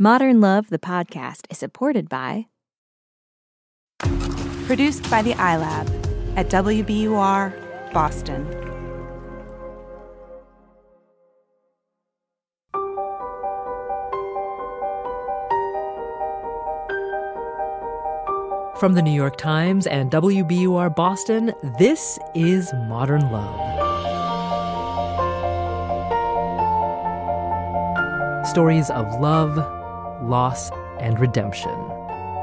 Modern Love, the podcast, is supported by. Produced by the iLab at WBUR, Boston. From the New York Times and WBUR Boston, this is Modern Love. Stories of love, loss, and redemption.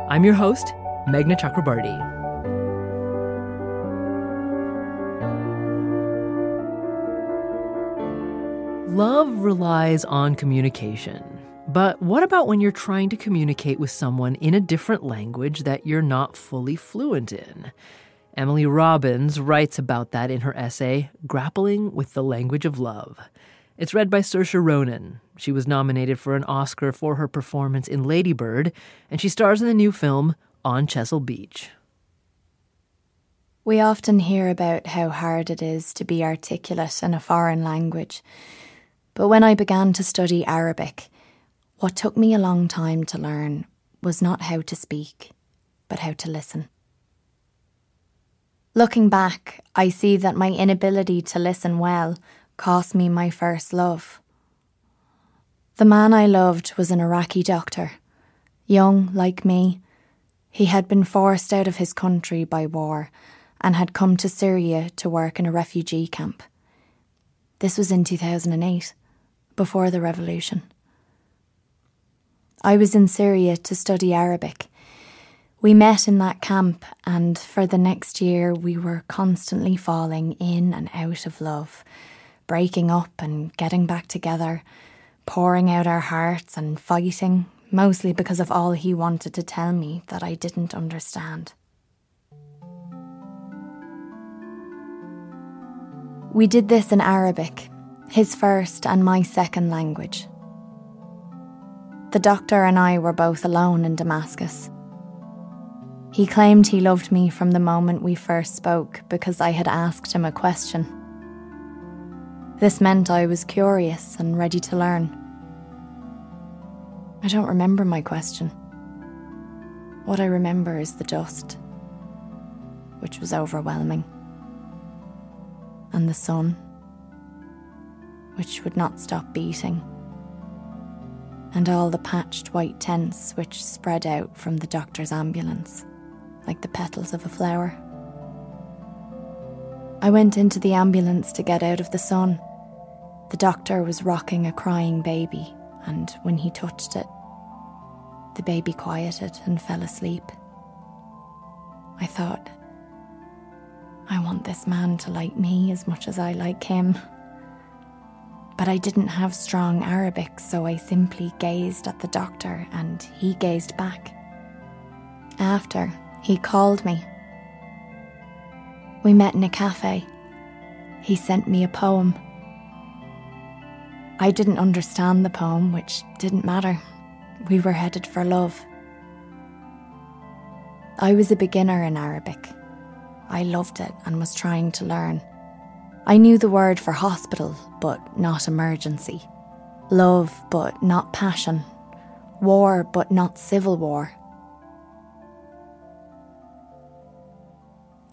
I'm your host, Meghna Chakrabarti. Love relies on communication. But what about when you're trying to communicate with someone in a different language that you're not fully fluent in? Emily Robbins writes about that in her essay, Grappling with the Language of Love. It's read by Saoirse Ronan. She was nominated for an Oscar for her performance in Lady Bird, and she stars in the new film On Chesil Beach. We often hear about how hard it is to be articulate in a foreign language. But when I began to study Arabic, what took me a long time to learn was not how to speak, but how to listen. Looking back, I see that my inability to listen well cost me my first love. The man I loved was an Iraqi doctor. Young, like me, he had been forced out of his country by war and had come to Syria to work in a refugee camp. This was in 2008, before the revolution. I was in Syria to study Arabic. We met in that camp, and for the next year, we were constantly falling in and out of love, breaking up and getting back together, pouring out our hearts and fighting, mostly because of all he wanted to tell me that I didn't understand. We did this in Arabic, his first and my second language. The doctor and I were both alone in Damascus. He claimed he loved me from the moment we first spoke because I had asked him a question. This meant I was curious and ready to learn. I don't remember my question. What I remember is the dust, which was overwhelming, and the sun, which would not stop beating and all the patched white tents which spread out from the doctor's ambulance, like the petals of a flower. I went into the ambulance to get out of the sun. The doctor was rocking a crying baby, and when he touched it, the baby quieted and fell asleep. I thought, I want this man to like me as much as I like him but I didn't have strong Arabic, so I simply gazed at the doctor and he gazed back. After, he called me. We met in a cafe. He sent me a poem. I didn't understand the poem, which didn't matter. We were headed for love. I was a beginner in Arabic. I loved it and was trying to learn. I knew the word for hospital, but not emergency. Love, but not passion. War, but not civil war.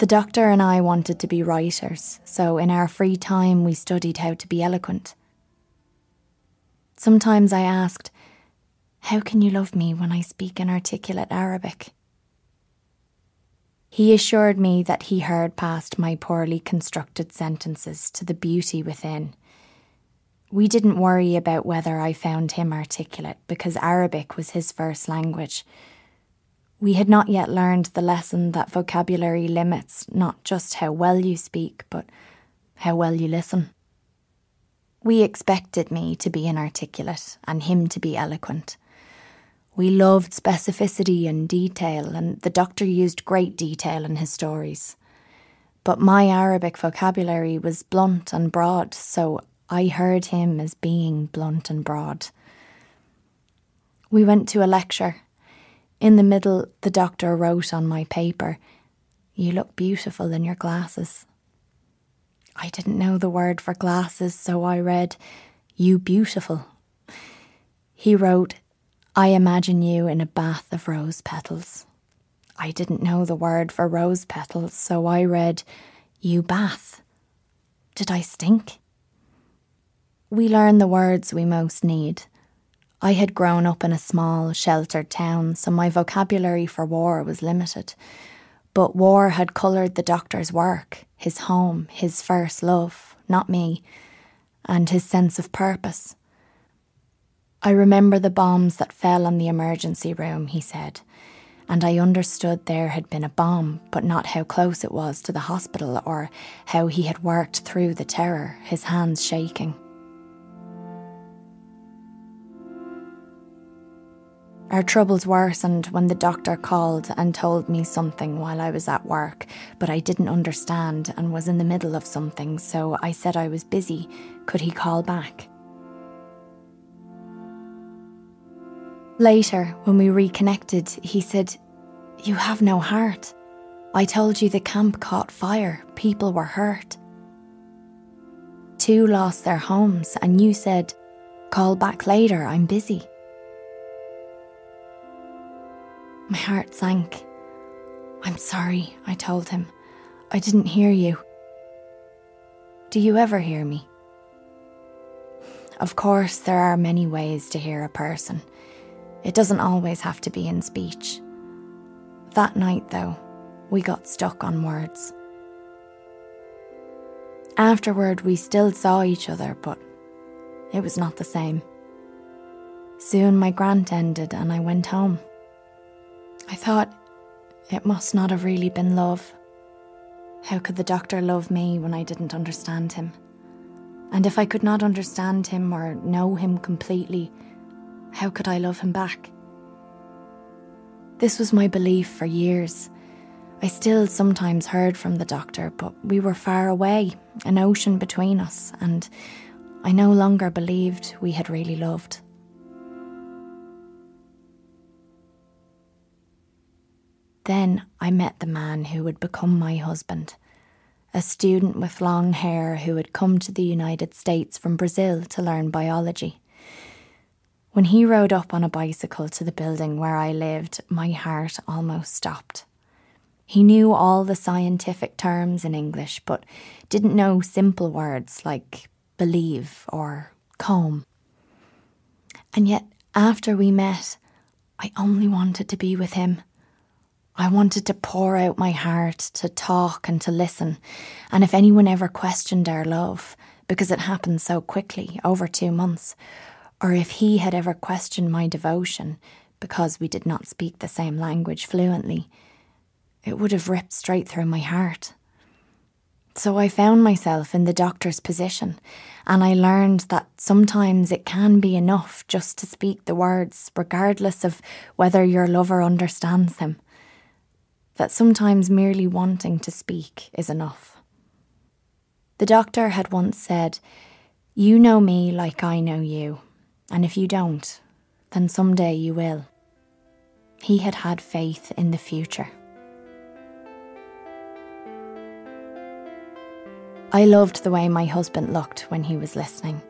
The doctor and I wanted to be writers, so in our free time we studied how to be eloquent. Sometimes I asked, How can you love me when I speak in articulate Arabic? He assured me that he heard past my poorly constructed sentences to the beauty within. We didn't worry about whether I found him articulate because Arabic was his first language. We had not yet learned the lesson that vocabulary limits not just how well you speak, but how well you listen. We expected me to be inarticulate and him to be eloquent. We loved specificity and detail, and the doctor used great detail in his stories. But my Arabic vocabulary was blunt and broad, so I heard him as being blunt and broad. We went to a lecture. In the middle, the doctor wrote on my paper, You look beautiful in your glasses. I didn't know the word for glasses, so I read, You beautiful. He wrote, I imagine you in a bath of rose petals. I didn't know the word for rose petals, so I read, You bath. Did I stink? We learn the words we most need. I had grown up in a small, sheltered town, so my vocabulary for war was limited. But war had coloured the doctor's work, his home, his first love, not me, and his sense of purpose. I remember the bombs that fell on the emergency room, he said, and I understood there had been a bomb, but not how close it was to the hospital or how he had worked through the terror, his hands shaking. Our troubles worsened when the doctor called and told me something while I was at work, but I didn't understand and was in the middle of something, so I said I was busy. Could he call back? Later, when we reconnected, he said, You have no heart. I told you the camp caught fire, people were hurt. Two lost their homes, and you said, Call back later, I'm busy. My heart sank. I'm sorry, I told him. I didn't hear you. Do you ever hear me? Of course, there are many ways to hear a person. It doesn't always have to be in speech. That night, though, we got stuck on words. Afterward, we still saw each other, but it was not the same. Soon my grant ended and I went home. I thought it must not have really been love. How could the doctor love me when I didn't understand him? And if I could not understand him or know him completely, how could I love him back? This was my belief for years. I still sometimes heard from the doctor, but we were far away, an ocean between us, and I no longer believed we had really loved. Then I met the man who would become my husband, a student with long hair who had come to the United States from Brazil to learn biology. When he rode up on a bicycle to the building where I lived, my heart almost stopped. He knew all the scientific terms in English, but didn't know simple words like believe or comb. And yet, after we met, I only wanted to be with him. I wanted to pour out my heart, to talk and to listen. And if anyone ever questioned our love, because it happened so quickly, over two months, or if he had ever questioned my devotion because we did not speak the same language fluently, it would have ripped straight through my heart. So I found myself in the doctor's position, and I learned that sometimes it can be enough just to speak the words, regardless of whether your lover understands them. That sometimes merely wanting to speak is enough. The doctor had once said, You know me like I know you, and if you don't, then someday you will. He had had faith in the future. I loved the way my husband looked when he was listening.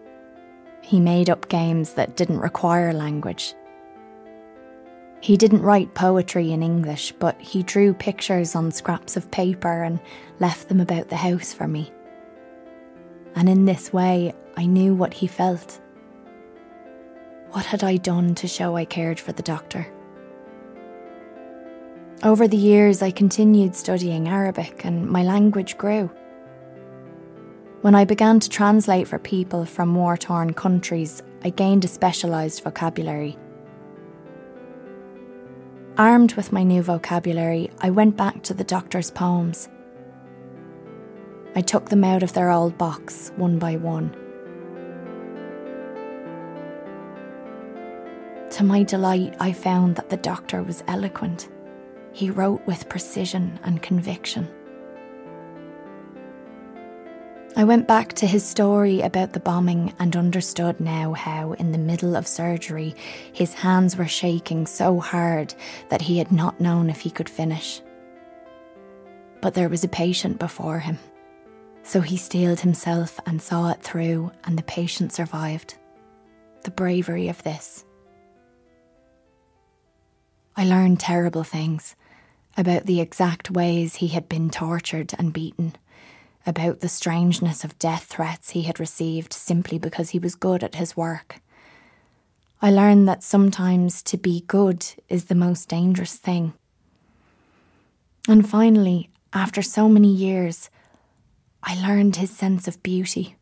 He made up games that didn't require language. He didn't write poetry in English, but he drew pictures on scraps of paper and left them about the house for me. And in this way, I knew what he felt. What had I done to show I cared for the doctor? Over the years, I continued studying Arabic and my language grew. When I began to translate for people from war torn countries, I gained a specialised vocabulary. Armed with my new vocabulary, I went back to the doctor's poems. I took them out of their old box one by one. To my delight, I found that the doctor was eloquent. He wrote with precision and conviction. I went back to his story about the bombing and understood now how, in the middle of surgery, his hands were shaking so hard that he had not known if he could finish. But there was a patient before him. So he steeled himself and saw it through, and the patient survived. The bravery of this. I learned terrible things about the exact ways he had been tortured and beaten, about the strangeness of death threats he had received simply because he was good at his work. I learned that sometimes to be good is the most dangerous thing. And finally, after so many years, I learned his sense of beauty.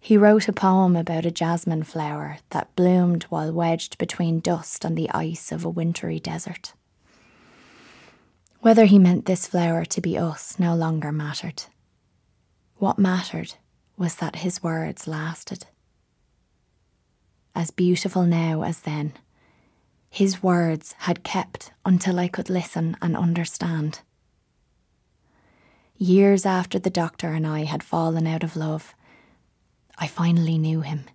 He wrote a poem about a jasmine flower that bloomed while wedged between dust and the ice of a wintry desert. Whether he meant this flower to be us no longer mattered. What mattered was that his words lasted. As beautiful now as then, his words had kept until I could listen and understand. Years after the doctor and I had fallen out of love, I finally knew him.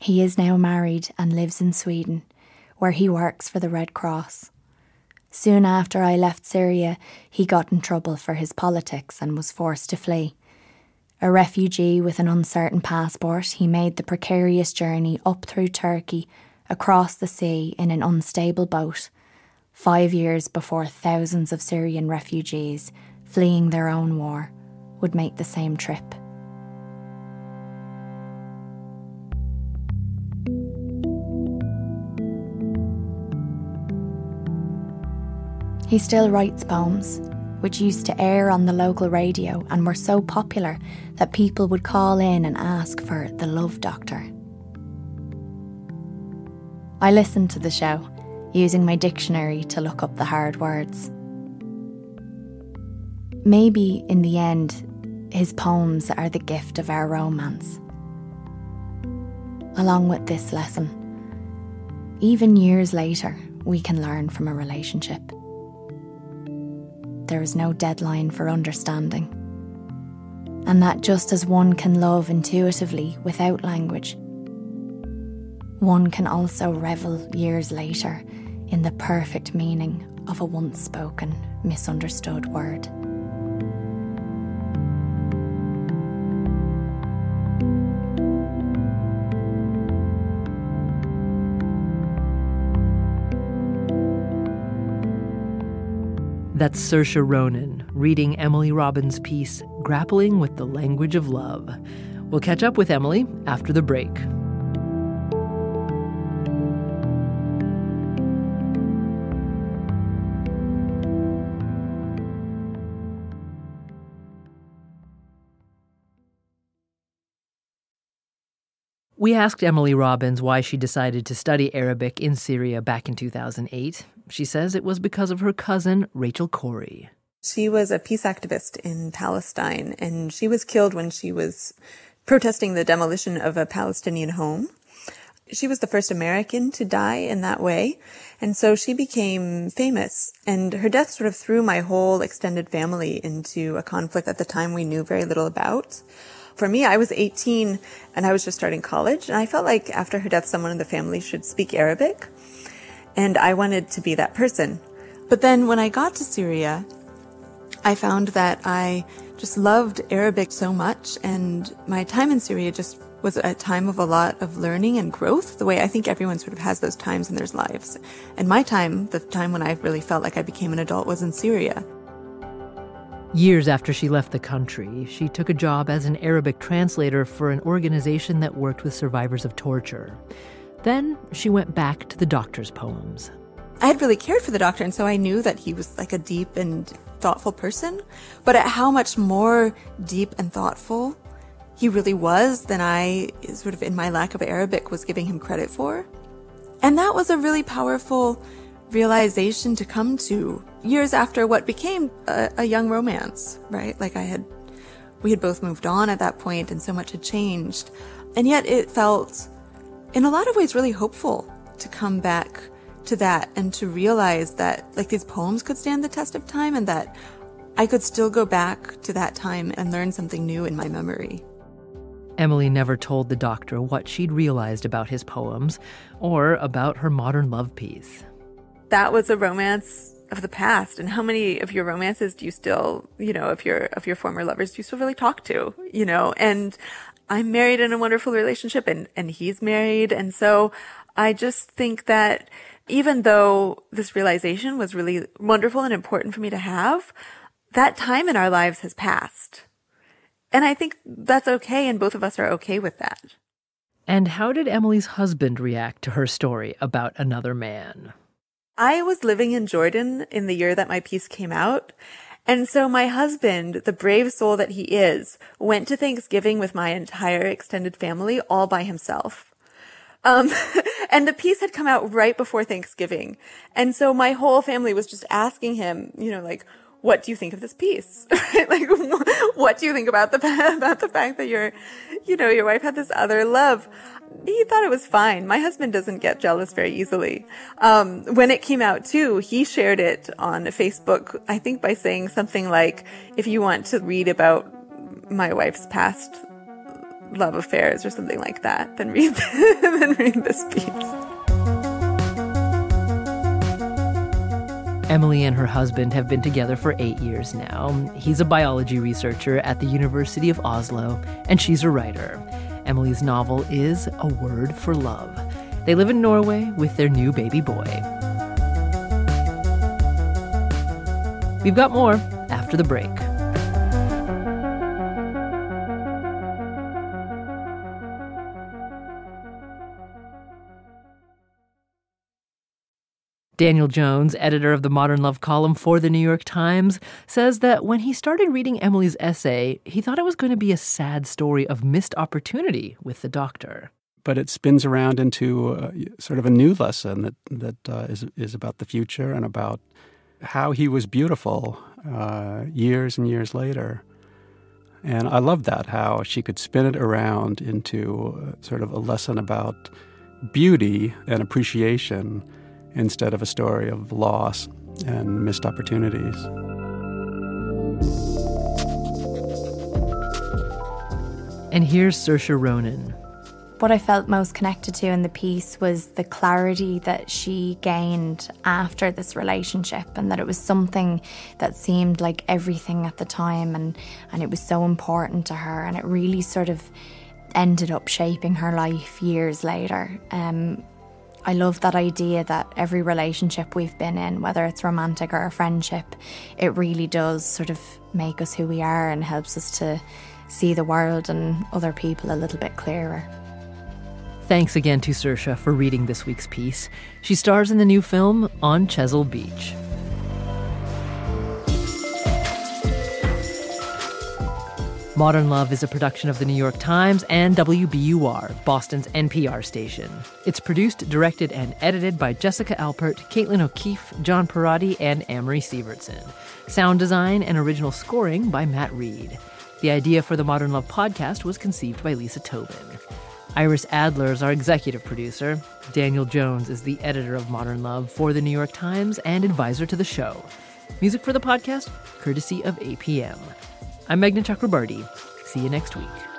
He is now married and lives in Sweden, where he works for the Red Cross. Soon after I left Syria, he got in trouble for his politics and was forced to flee. A refugee with an uncertain passport, he made the precarious journey up through Turkey, across the sea in an unstable boat, five years before thousands of Syrian refugees, fleeing their own war, would make the same trip. He still writes poems, which used to air on the local radio and were so popular that people would call in and ask for the Love Doctor. I listened to the show, using my dictionary to look up the hard words. Maybe in the end, his poems are the gift of our romance. Along with this lesson, even years later, we can learn from a relationship. There is no deadline for understanding. And that just as one can love intuitively without language, one can also revel years later in the perfect meaning of a once spoken, misunderstood word. That's Saoirse Ronan reading Emily Robbins' piece, Grappling with the Language of Love. We'll catch up with Emily after the break. We asked Emily Robbins why she decided to study Arabic in Syria back in 2008. She says it was because of her cousin, Rachel Corrie. She was a peace activist in Palestine, and she was killed when she was protesting the demolition of a Palestinian home. She was the first American to die in that way, and so she became famous. And her death sort of threw my whole extended family into a conflict at the time we knew very little about for me, I was 18 and I was just starting college. And I felt like after her death, someone in the family should speak Arabic. And I wanted to be that person. But then when I got to Syria, I found that I just loved Arabic so much. And my time in Syria just was a time of a lot of learning and growth, the way I think everyone sort of has those times in their lives. And my time, the time when I really felt like I became an adult, was in Syria. Years after she left the country, she took a job as an Arabic translator for an organization that worked with survivors of torture. Then she went back to the doctor's poems. I had really cared for the doctor, and so I knew that he was like a deep and thoughtful person. But at how much more deep and thoughtful he really was than I, sort of in my lack of Arabic, was giving him credit for. And that was a really powerful realization to come to years after what became a, a, young romance, right? Like I had, we had both moved on at that point and so much had changed. And yet it felt, in a lot of ways, really hopeful to come back to that and to realize that like these poems could stand the test of time and that I could still go back to that time and learn something new in my memory. Emily never told the doctor what she'd realized about his poems or about her modern love piece that was a romance of the past and how many of your romances do you still you know of your of your former lovers do you still really talk to you know and i'm married in a wonderful relationship and and he's married and so I just think that even though this realization was really wonderful and important for me to have, that time in our lives has passed. And I think that's okay, and both of us are okay with that. And how did Emily's husband react to her story about another man? I was living in Jordan in the year that my piece came out. And so my husband, the brave soul that he is, went to Thanksgiving with my entire extended family all by himself. Um, and the piece had come out right before Thanksgiving. And so my whole family was just asking him, you know, like, what do you think of this piece? like, what do you think about the, about the fact that your, you know, your wife had this other love? He thought it was fine. My husband doesn't get jealous very easily. Um, when it came out too, he shared it on Facebook, I think by saying something like, if you want to read about my wife's past love affairs or something like that, then read, then read this piece. Emily and her husband have been together for eight years now. He's a biology researcher at the University of Oslo, and she's a writer. Emily's novel is A Word for Love. They live in Norway with their new baby boy. We've got more after the break. Daniel Jones, editor of the Modern Love column for the New York Times, says that when he started reading Emily's essay, he thought it was going to be a sad story of missed opportunity with the doctor. But it spins around into uh, sort of a new lesson that that uh, is is about the future and about how he was beautiful uh, years and years later. And I love that how she could spin it around into uh, sort of a lesson about beauty and appreciation instead of a story of loss and missed opportunities. And here's Saoirse Ronan. What I felt most connected to in the piece was the clarity that she gained after this relationship, and that it was something that seemed like everything at the time, and, and it was so important to her, and it really sort of ended up shaping her life years later. Um, I love that idea that every relationship we've been in, whether it's romantic or a friendship, it really does sort of make us who we are and helps us to see the world and other people a little bit clearer. Thanks again to Saoirse for reading this week's piece. She stars in the new film On Chesil Beach. Modern Love is a production of the New York Times and WBUR, Boston's NPR station. It's produced, directed, and edited by Jessica Alpert, Caitlin O'Keefe, John Perrotti, and Amory Sievertson. Sound design and original scoring by Matt Reed. The idea for the Modern Love podcast was conceived by Lisa Tobin. Iris Adler is our executive producer. Daniel Jones is the editor of Modern Love for the New York Times and advisor to the show. Music for the podcast, courtesy of APM. I'm Meghna Chakrabarti. See you next week.